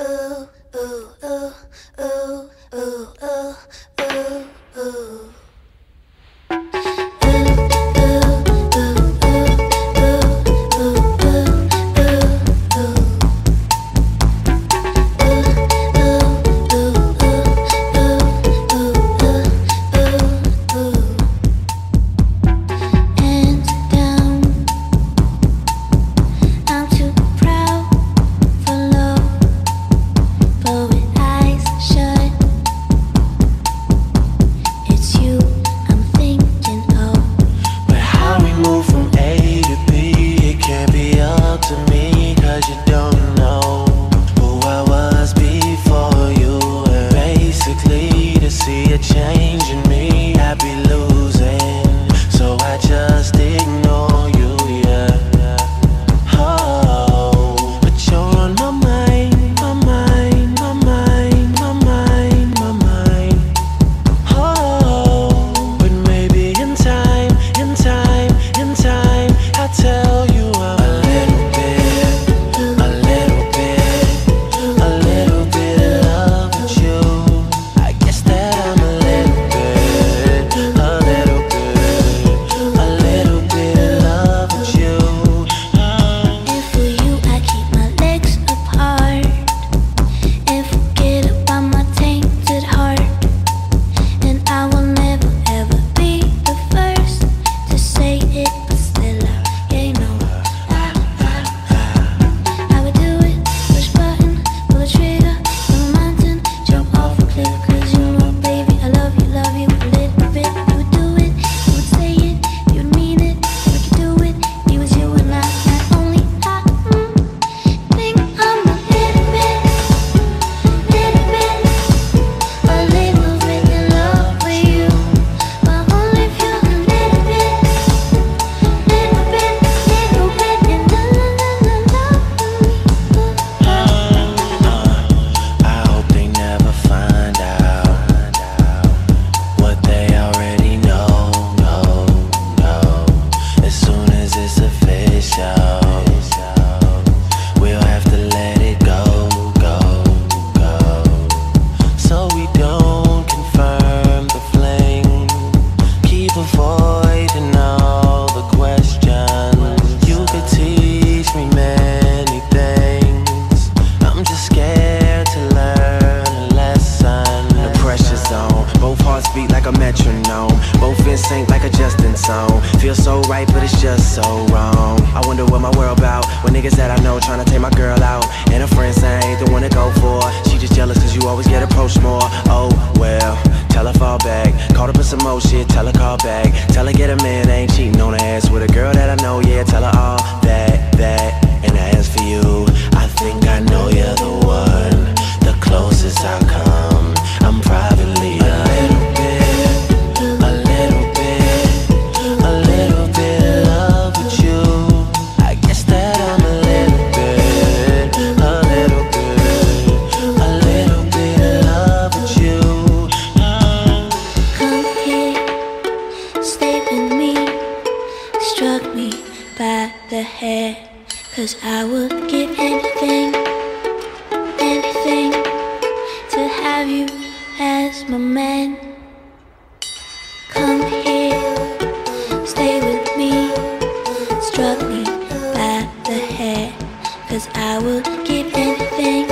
ooh, ooh, ooh. Justin song. Feels so right, but it's just so wrong. I wonder what my world about when niggas that I know trying to take my girl out. And her friends I ain't the one to go for. She just jealous cause you always get approached more. Oh well, tell her fall back. Caught up in some more shit, tell her call back. Tell her get a man, ain't cheating on her ass with a girl that I know. Yeah, tell her all that, that, and I ask for you. your hair. Cause I would give anything, anything to have you as my man. Come here, stay with me, struck me by the hair. Cause I would give anything.